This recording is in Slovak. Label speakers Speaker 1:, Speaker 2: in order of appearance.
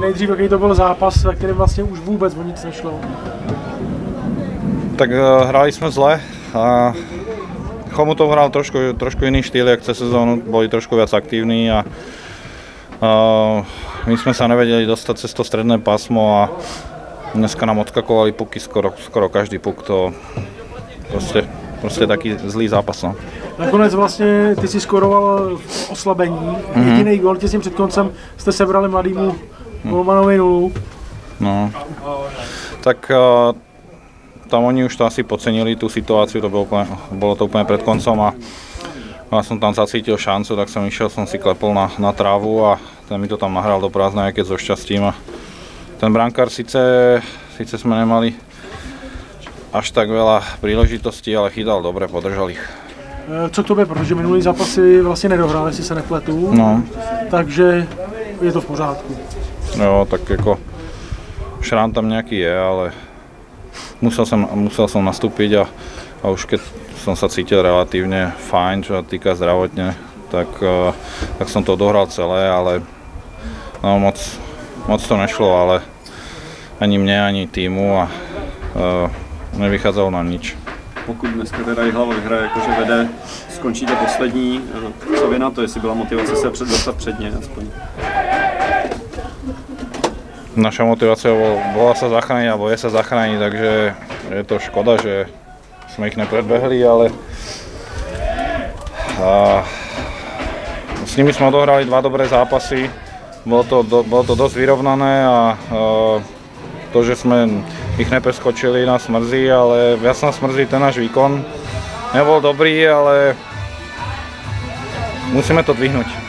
Speaker 1: nejdřív, jaký to byl zápas, ve kterém vlastně už vůbec o nic nešlo.
Speaker 2: Tak uh, hrali sme zle a Chomutov hral trošku, trošku iný štýl, jak cez sezónu, boli trošku viac aktívni a uh, my sme sa nevedeli dostať cez to stredné pásmo a dneska nám odskakovali puky skoro, skoro každý puk, to proste, proste taký zlý zápas. No.
Speaker 1: Nakonec vlastně ty si skoroval v oslabení. Mm-hmm. Jediný gol těsně před koncem jste sebrali mladýmu golmanovi nulu.
Speaker 2: No. Tak uh, tam oni už to asi podcenili tú situáciu, to bolo, úplne, bolo to úplne pred koncom a ja som tam zacítil šancu, tak som išiel, som si klepol na, na trávu a ten mi to tam nahral do prázdna, aj keď so šťastím. A ten brankár síce, síce sme nemali až tak veľa príležitostí, ale chytal dobre, podržal ich.
Speaker 1: E, Co k tobě, protože minulý zápas si vlastně nedohrál, jestli se nepletu,
Speaker 2: No,
Speaker 1: takže je to v pořádku.
Speaker 2: Jo, tak ako šrán tam nejaký je, ale musel som, musel som nastúpiť a, a už keď som sa cítil relatívne fajn, čo sa týka zdravotne, tak, eh, tak som to dohral celé, ale no, moc, moc to nešlo, ale ani mne, ani týmu a uh, nevychádzalo nám nič.
Speaker 3: Pokud dneska teda Jihlava vyhraje, jakože vede, skončíte poslední, eh, co vy na to, jestli byla motivace se před, dostat předně aspoň?
Speaker 2: Naša motivácia bol, bola sa zachrániť, alebo je sa zachrániť, takže je to škoda, že sme ich nepredbehli, ale a, s nimi sme odohrali dva dobré zápasy, bolo to, do, bolo to dosť vyrovnané a, a to, že sme ich nepreskočili, nás mrzí, ale viac nás mrzí ten náš výkon. Nebol dobrý, ale musíme to dvihnúť.